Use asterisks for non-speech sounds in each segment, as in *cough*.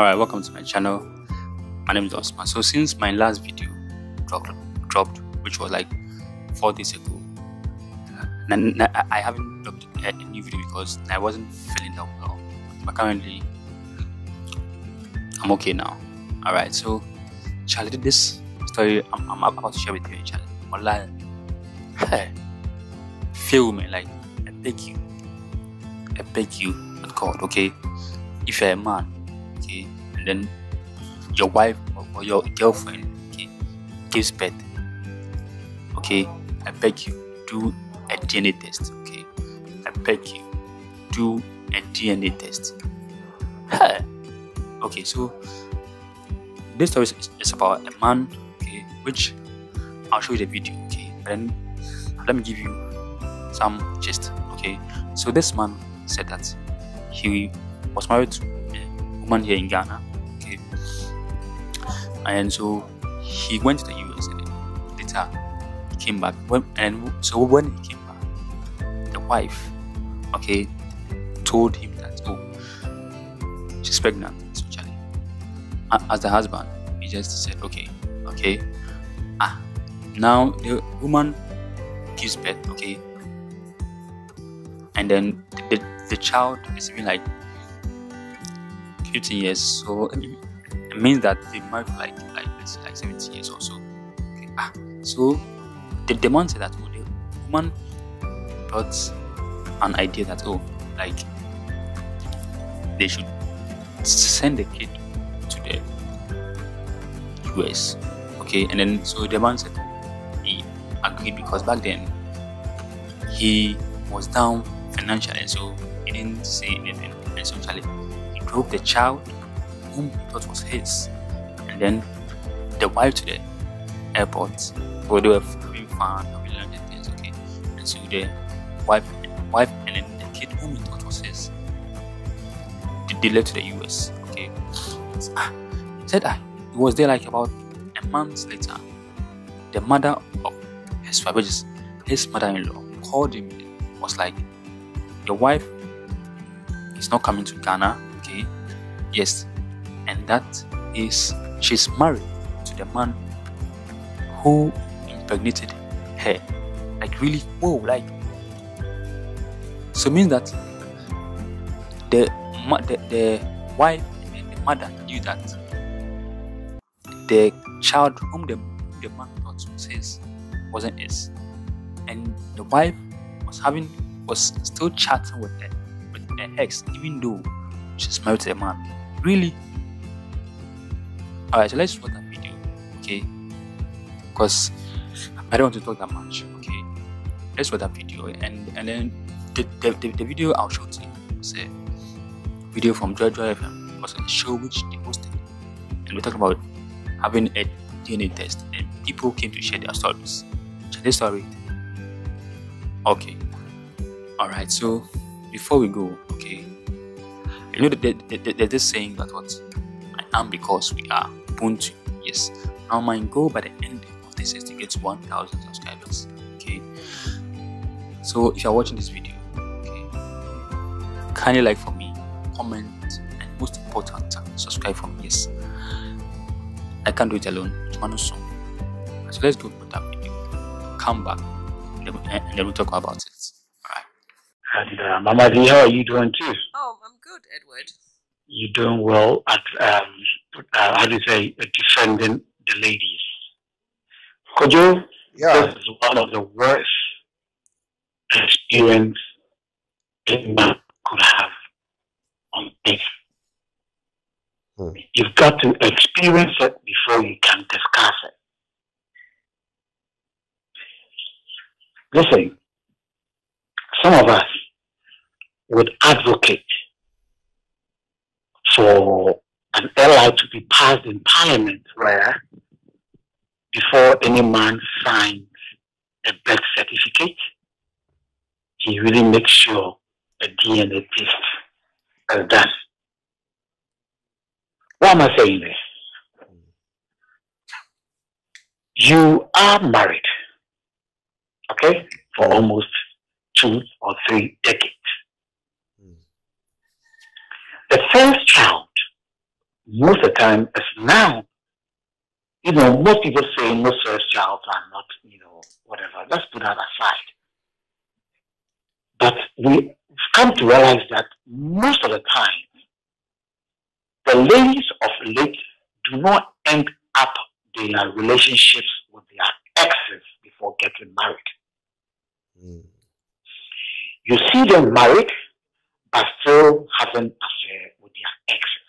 Alright, welcome to my channel. My name is Osman. So since my last video dropped, dropped which was like four days ago, and I haven't dropped a new video because I wasn't feeling that well. But currently, I'm okay now. Alright, so Charlie, this story I'm, I'm, about to share with you, Charlie. Online, hey, feel me, like I beg you, I beg you, God, okay? If you're a man, okay, and then your wife or your girlfriend, okay, gives birth, okay, I beg you, do a DNA test, okay? I beg you, do a DNA test. Okay, so this story is, is about a man, okay, which I'll show you the video, okay, but then let me give you some gist, okay. So this man said that he was married to here in Ghana, okay, and so he went to the US and later he came back. When, and so when he came back, the wife, okay, told him that oh, she's pregnant. So as the husband, he just said okay, okay, ah, now the woman gives birth, okay, and then the, the, the child is even like 15 years, so it means that they be like like let's say like 70 years or so. Okay. Ah, so the, the man said that oh, the woman brought an idea that oh, like they should send the kid to the US. Okay, and then so the man said he agreed because back then he was down financially, so he didn't say anything. And so drove the child whom he thought was his, and then the wife to the airport where they were having fun, having learned things. Okay, and so the wife, wife, and then the kid whom he thought was his, they, left to the US. Okay, so, ah, said ah, he was there like about a month later. The mother of his wife, is his mother-in-law, called him. Was like, your wife is not coming to Ghana. Yes, and that is she's married to the man who impregnated her. Like really, whoa, like so means that the the, the wife and the mother knew that the child whom the, the man thought was his wasn't his, and the wife was having was still chatting with her with her ex, even though she's married to a man. Really, Alright, so let's watch that video, okay? Because I don't want to talk that much, okay? Let's watch that video and and then the, the, the, the video I'll show to you was a video from Joy FM. It was a show which they hosted. And we talked about having a DNA test and people came to share their stories. Share their story. Okay. Alright, so before we go, okay, you know that there's this saying that what I am because we are Ubuntu. Yes. Now my goal by the end of this is to get 1000 subscribers. Okay. So if you're watching this video, okay, kindly like for me, comment, and most important, subscribe for me. Yes. I can't do it alone. So let's go with that video. Come back and then we'll talk about it. And uh, Mama D, how are you doing too? Oh, I'm good, Edward. You're doing well at um, uh, how do you say defending the ladies. Kojo, Yeah. this is one of the worst experience a man could have on earth. Hmm. You've got to experience it before you can discuss it. Listen, some of us would advocate for an LI to be passed in Parliament where before any man signs a birth certificate, he really makes sure a DNA test is done. Why am I saying this? You are married, okay, for almost two or three decades. The first child most of the time, as now, you know, most people say most first child are not, you know, whatever. Let's put that aside. But we've come to realize that most of the time, the ladies of late do not end up their relationships with their exes before getting married. Mm. You see them married, but still having affair with their exes.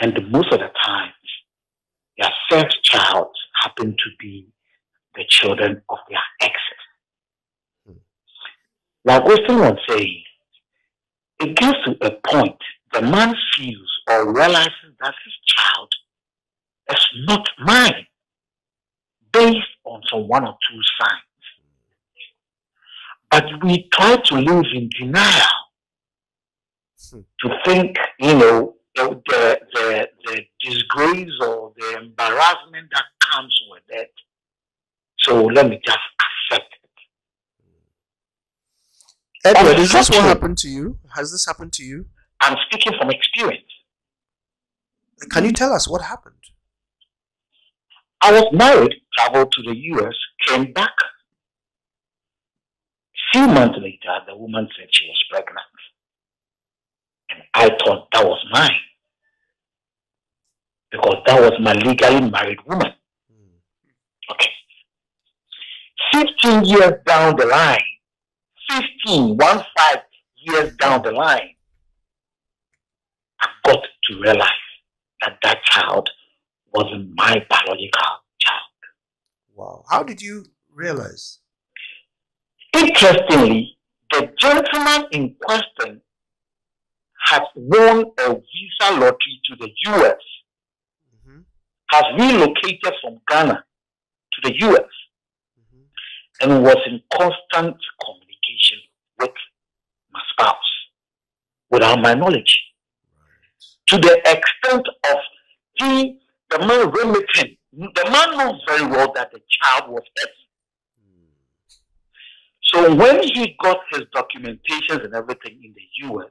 And most of the times, their first child happen to be the children of their exes. Hmm. Like Austin was saying, it gets to a point the man feels or realizes that his child is not mine based on some one or two signs. But we try to live in denial Hmm. to think, you know, the, the, the, disgrace or the embarrassment that comes with it. So let me just accept it. Edward, is this what happened to you? Has this happened to you? I'm speaking from experience. Can you tell us what happened? I was married, traveled to the US, came back. Few months later, the woman said she was pregnant. And I thought that was mine. Because that was my legally married woman. Hmm. Okay. 15 years down the line, 15, one five years down the line, I got to realize that that child wasn't my biological child. Wow. How did you realize? Interestingly, the gentleman in question has won a visa lottery to the US, hmm has relocated from Ghana to the US, mm-hmm. and was in constant communication with my spouse without my knowledge. To the extent of he, the man remitting, the man knows very well that the child was his. So when he got his documentations and everything in the US,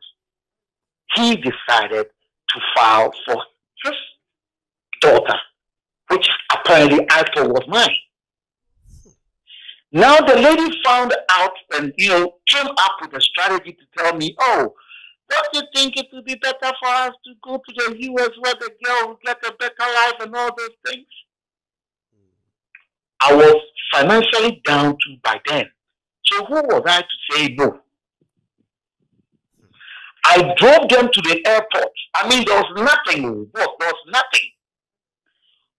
he decided to file for his daughter, which apparently I thought was mine. Now the lady found out and you know came up with a strategy to tell me, oh, don't you think it would be better for us to go to the US where the girl will get a better life and all those things? I was financially down to by then. So who was I to say no? I drove them to the airport. I mean, there was nothing. There was nothing.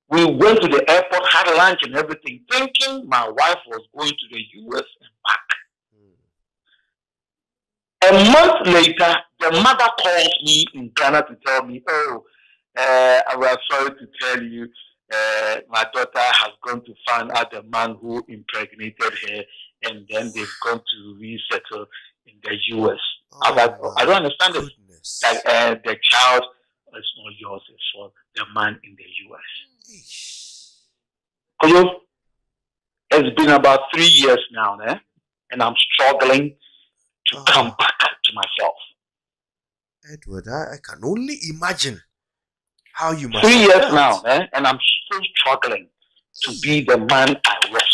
We went to the airport, had lunch and everything, thinking my wife was going to the US and back. A month later, the mother calls me in Ghana to tell me, oh, uh, I was sorry to tell you, uh, my daughter has gone to find out the man who impregnated her, and then they've gone to resettle in the U.S. I, like, Oh, I don't understand it. Goodness. Like, uh, the child is not yours, it's for the man in the U.S. It's been about three years now, eh? and I'm struggling to Oh. come back to myself. Edward, I, I can only imagine how you must three years felt. now, eh? and I'm still struggling to be the man I was.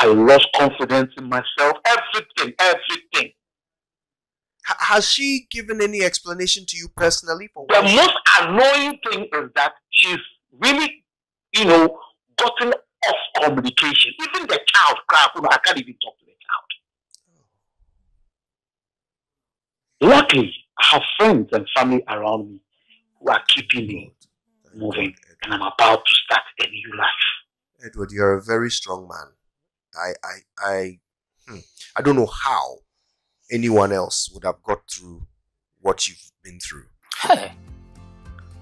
I lost confidence in myself, everything, everything. Ha- has she given any explanation to you personally for The most annoying thing is that she's really, you know, gotten off communication. Even the child, crap, I can't even talk to the child. Luckily, I have friends and family around me who are keeping me moving, and I'm about to start a new life. Edward, you're a very strong man. I, I, I, hmm, I don't know how anyone else would have got through what you've been through. Hey,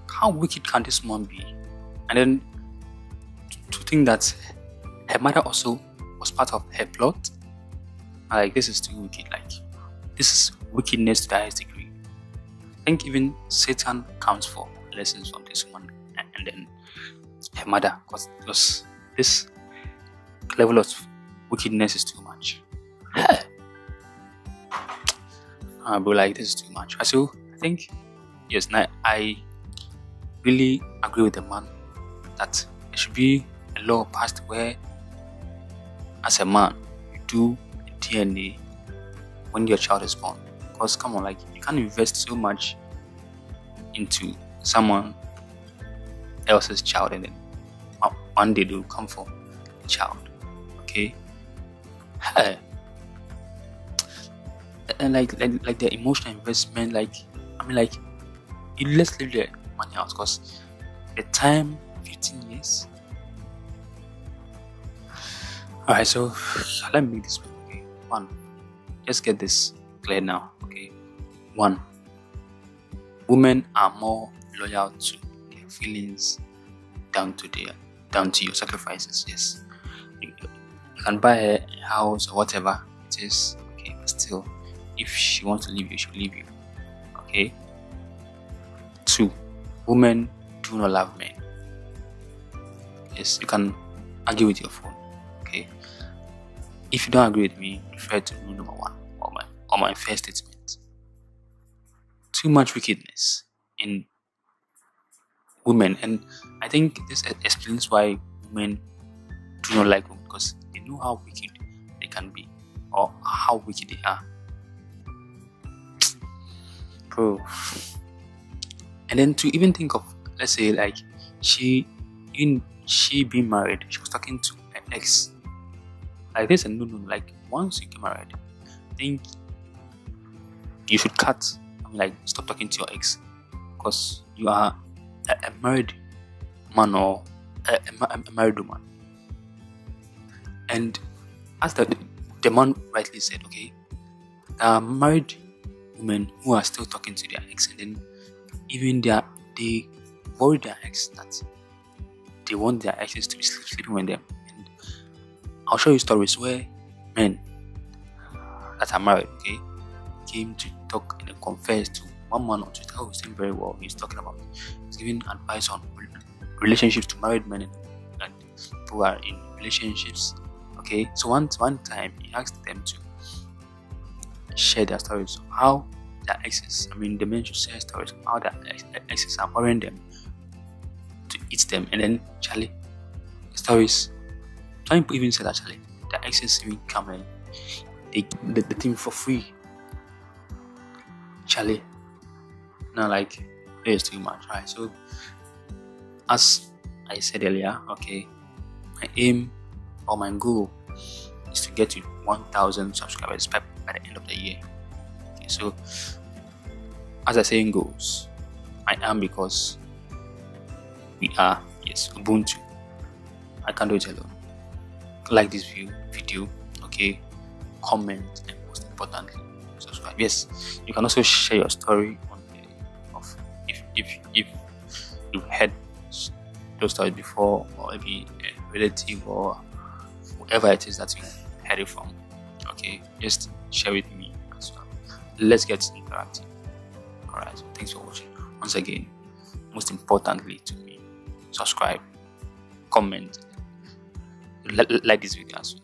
how wicked can this man be? And then to, think that her mother also was part of her plot. Like this is too wicked. Like this is wickedness to the highest degree. I think even Satan counts for lessons from this woman and, and then her mother, because this level of wickedness is too much. I'll ah, be like this is too much. I So I think yes, now I really agree with the man that there should be a law passed where, as a man, you do a DNA when your child is born. Because come on, like you can't invest so much into someone else's child and then one day they'll come for the child. Okay? Hey. And like, like like the emotional investment, like I mean like you let's leave the money out because the time 15 years. Alright, so *sighs* let me make this one. Okay. One. Just get this clear now. Okay. One. Women are more loyal to their feelings down to their down to your sacrifices. Yes, can buy a house or whatever it is. Okay, but still, if she wants to leave you, she'll leave you. Okay. Two, women do not love men. Yes, you can argue with your phone. Okay. If you don't agree with me, refer to rule number one or my or my first statement. Too much wickedness in women, and I think this explains why women do not like women because know how wicked they can be or how wicked they are. Bro. And then to even think of, let's say, like she, in she being married, she was talking to an ex. Like this, and no, no, like once you get married, I think you should cut. I mean, like stop talking to your ex because you are a, a married man or a, a, a, married woman. And as the, the man rightly said, okay, there are married women who are still talking to their ex, and then even they worry their ex that they want their exes to be sleeping with them. And I'll show you stories where men that are married, okay, came to talk and confess to one man on Twitter oh, who's doing very well. He's talking about, he's giving advice on relationships to married men and, and who are in relationships. Okay, so one one time he asked them to share their stories of how their exes, I mean, the men should share stories of how their exes are worrying them to eat them, and then Charlie, stories. Some people even said actually the exes even come and they the, the thing for free. Charlie, now like it is too much, right? So as I said earlier, okay, my aim or my goal is to get to 1000 subscribers by, by the end of the year. Okay, so as the saying goes, I am because we are, yes, Ubuntu. I can't do it alone. Like this view, video, okay, comment, and most importantly, subscribe. Yes, you can also share your story on the, of if if if you had those stories before, or maybe a relative or whoever it is that you heard it from. Okay, just share with me as well. Let's get interactive. Alright, thanks for watching. Once again, most importantly to me, subscribe, comment, like this video as well.